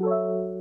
Música